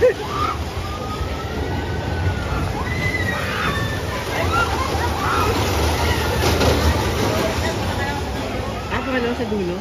Ako ka lang sa dulo.